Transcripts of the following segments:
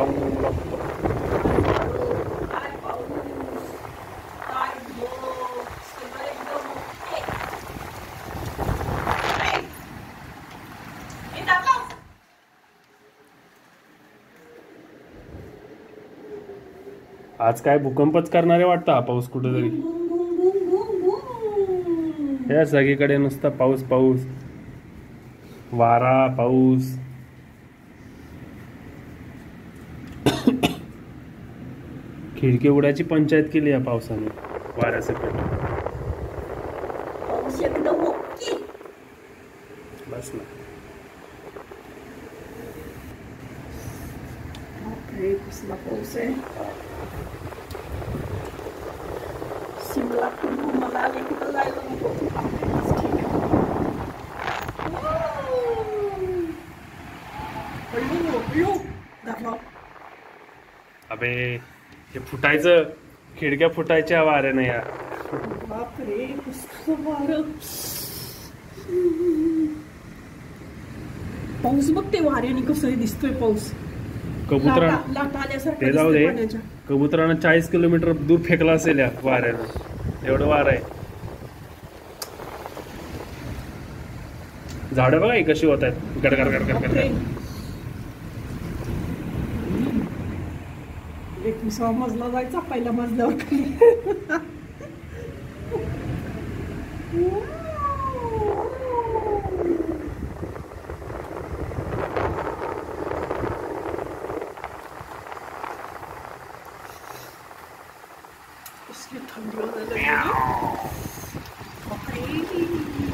आज काय भूकंपच करणारे वाटतं हा पाऊस कुठेतरी. बूम, या सगळीकडे नुसता पाऊस पाऊस. वारा पाऊस. खिडकी उड्याची पंचायत केली या पावसाने. वाऱ्यासकट पाऊस एकदम. बस ना. पाऊस आहे. शिमला कुठं जायला नको. अबे हे फुटायचं खिडक्या फुटायच्या वाऱ्याने या बापरे पाऊस बघ ते वाऱ्याने कसं दिसतोय पाऊस. कबुतरा ते जाऊ दे. कबुतरानं चाळीस किलोमीटर दूर फेकला असेल या वाऱ्यानं. एवढं वार आहे. झाडं बघा कशी होत आहेत. गडगड गडगड Ek misamos la dai ca pai la mas la orcali. Ist getan, oder? Okay.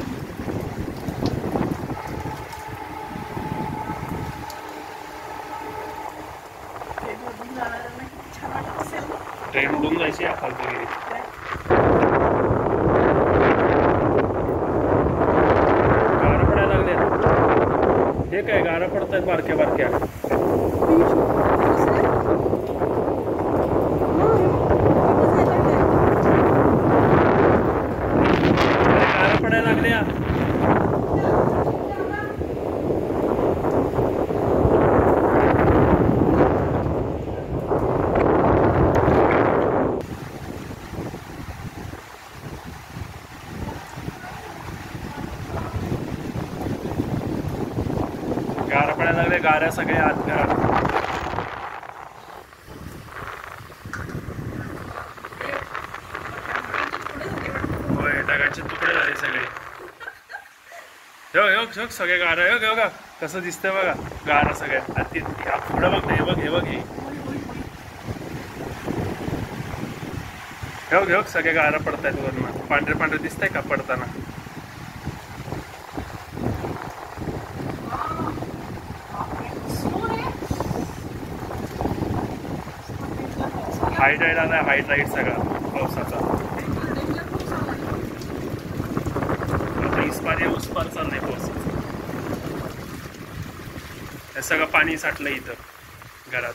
Train उडून जायची या खालती गारा. पडायला लागल्या हे काय गारा पडतायत बारक्या बारक्या अरे गारा पडायला लागल्या गारा पडायला गाऱ्या सगळ्या आत घरात होय ढगाचे तुकडे झाले सगळे. हो योग हो सगळे गारा हो बघा कसं दिसतंय बघा. गारा सगळ्या. आणि पुढं बघ हे बघ हे बघ हे. हे सगळे गारा पडतायत वरनं. पांढरे पांढरे दिसतंय का पडताना? हाय टाईड आलाय हाईट टाईड सगळा पावसाचा. आता इस्पार या चाललंय पावसाचं हे सगळं पाणी साठलं इथं घरात.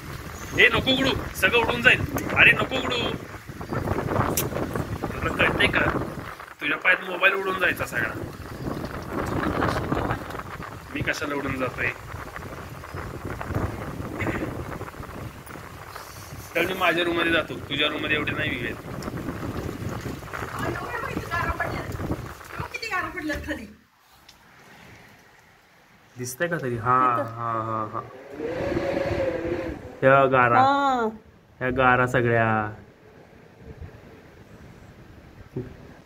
हे नको उडू सगळं उडून जाईल. अरे नको उडू. तुला नाही का? तुझ्या पायात मोबाईल उडून जायचा सगळा. मी कशाला उडून जातोय? तर मी माझ्या रूममध्ये जातो. तुझ्या रूममध्ये एवढे नाही विवेक. किती गारा पडल्यात खाली दिसतंय का तरी? हा हा हा हा. ह्या गारा. हा. ह्या गारा सगळ्या.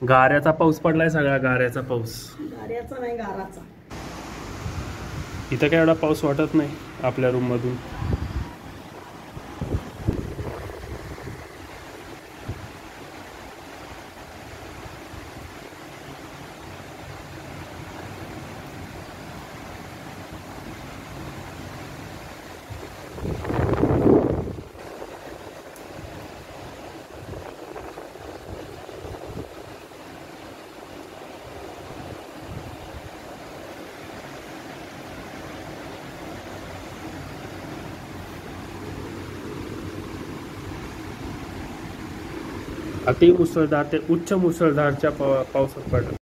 गाऱ्याचा पाऊस पडलाय सगळा गाऱ्याचा पाऊस. गाऱ्याचा नाही गाराचा. इथं काय एवढा पाऊस वाटत नाही आपल्या रूम मधून. अति मुसळधार ते उच्च मुसळधारच्या पाव- पावसात पडला